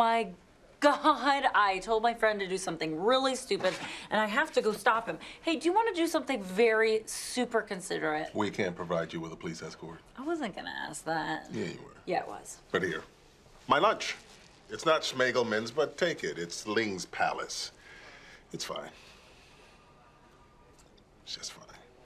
my God, I told my friend to do something really stupid and I have to go stop him. Hey, do you want to do something very super considerate? We can't provide you with a police escort. I wasn't going to ask that. Yeah, you were. Yeah, it was. But here, my lunch. It's not Schmegelman's, but take it. It's Ling's Palace. It's fine. Fine.